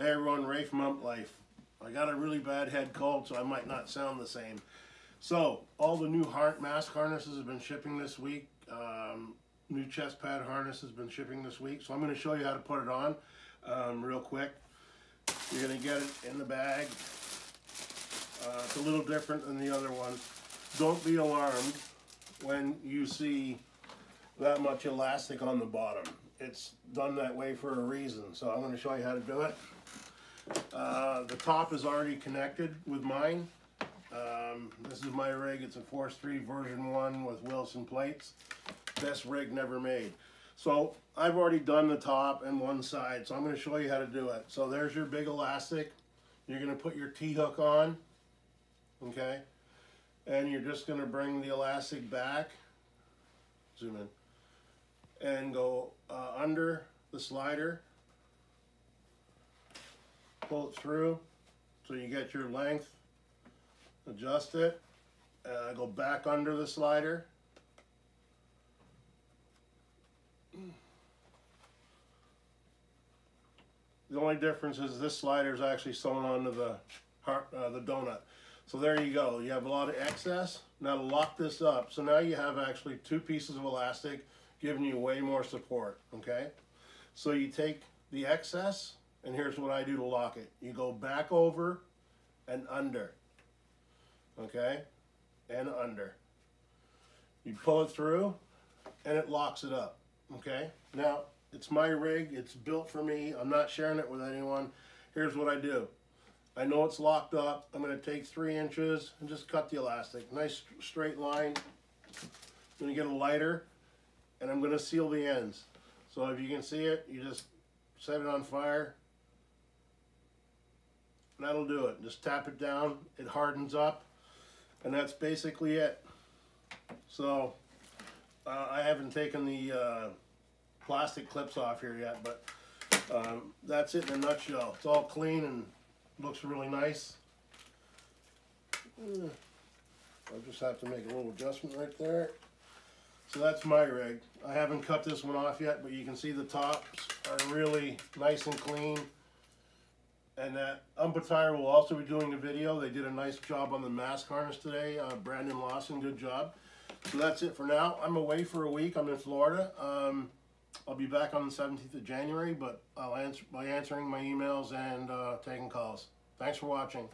Hey everyone, Ray from Ump Life. I got a really bad head cold, so I might not sound the same. So, all the new heart mask harnesses have been shipping this week. Um, new chest pad harness has been shipping this week. So I'm going to show you how to put it on um, real quick. You're going to get it in the bag. Uh, it's a little different than the other ones. Don't be alarmed when you see that much elastic on the bottom. It's done that way for a reason. So I'm going to show you how to do it. Uh, the top is already connected with mine. Um, this is my rig. It's a Force 3 version 1 with Wilson plates. Best rig never made. So I've already done the top and one side, so I'm going to show you how to do it. So there's your big elastic. You're going to put your T-hook on, okay? And you're just going to bring the elastic back, zoom in, and go uh, under the slider pull it through so you get your length, adjust it, uh, go back under the slider. The only difference is this slider is actually sewn onto the heart, uh, the donut. So there you go. You have a lot of excess. Now to lock this up, so now you have actually two pieces of elastic giving you way more support, okay? So you take the excess and here's what I do to lock it. You go back over and under. Okay? And under. You pull it through and it locks it up. Okay? Now, it's my rig. It's built for me. I'm not sharing it with anyone. Here's what I do. I know it's locked up. I'm going to take three inches and just cut the elastic. Nice straight line. I'm going to get a lighter and I'm going to seal the ends. So if you can see it, you just set it on fire, that'll do it. Just tap it down, it hardens up, and that's basically it. So uh, I haven't taken the uh, plastic clips off here yet, but um, that's it in a nutshell. It's all clean and looks really nice. Uh, I just have to make a little adjustment right there. So that's my rig. I haven't cut this one off yet, but you can see the tops are really nice and clean. And that Ump Attire will also be doing a video. They did a nice job on the mask harness today. Uh, Brandon Lawson, good job. So that's it for now. I'm away for a week. I'm in Florida. Um, I'll be back on the 17th of January, but I'll answer by answering my emails and uh, taking calls. Thanks for watching.